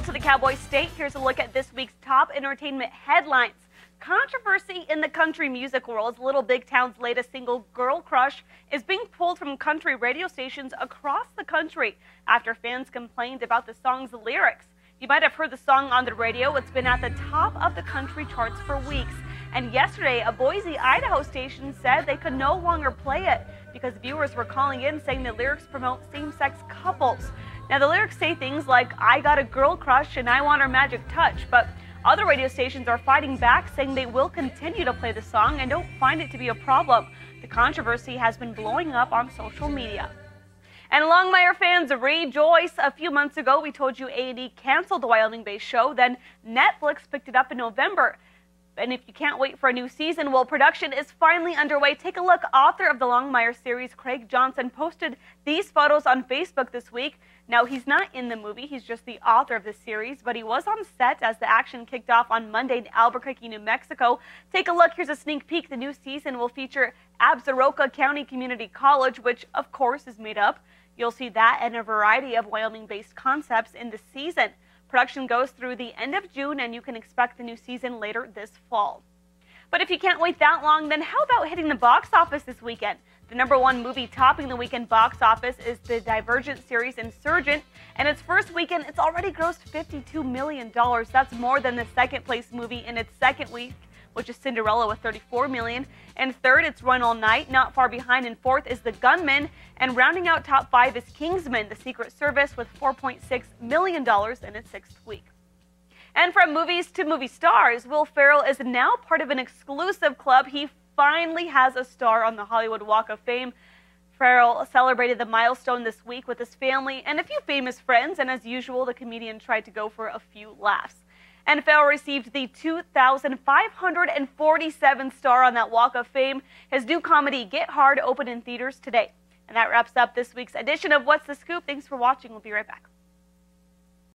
Cowboy State, here's a look at this week's top entertainment headlines. Controversy in the country music world. Little Big Town's latest single, Girl Crush, is being pulled from country radio stations across the country after fans complained about the song's lyrics. You might have heard the song on the radio. It's been at the top of the country charts for weeks. And yesterday, a Boise, Idaho station said they could no longer play it because viewers were calling in saying the lyrics promote same sex couples. Now, the lyrics say things like, I got a girl crush and I want her magic touch, but other radio stations are fighting back, saying they will continue to play the song and don't find it to be a problem. The controversy has been blowing up on social media. And Longmire fans rejoice. A few months ago, we told you A&E canceled the Wyoming-based show. Then Netflix picked it up in November. And if you can't wait for a new season, well, production is finally underway. Take a look. Author of the Longmire series, Craig Johnson, posted these photos on Facebook this week. Now, he's not in the movie, he's just the author of the series, but he was on set as the action kicked off on Monday in Albuquerque, New Mexico. Take a look. Here's a sneak peek. The new season will feature Absaroka County Community College, which, of course, is made up. You'll see that and a variety of Wyoming based concepts in the season. Production goes through the end of June, and you can expect the new season later this fall. But if you can't wait that long, then how about hitting the box office this weekend? The number one movie topping the weekend box office is the Divergent series Insurgent, and its first weekend, it's already grossed $52 million. That's more than the second place movie in its second week which is Cinderella with 34 million. And third, it's Run All Night. Not far behind and fourth is The Gunman. And rounding out top five is Kingsman, The Secret Service, with 4.6 million dollars in its sixth week. And from movies to movie stars, Will Ferrell is now part of an exclusive club. He finally has a star on the Hollywood Walk of Fame. Ferrell celebrated the milestone this week with his family and a few famous friends, and as usual, the comedian tried to go for a few laughs. NFL received the 2,547 star on that Walk of Fame. His new comedy, Get Hard, opened in theaters today. And that wraps up this week's edition of What's the Scoop. Thanks for watching. We'll be right back.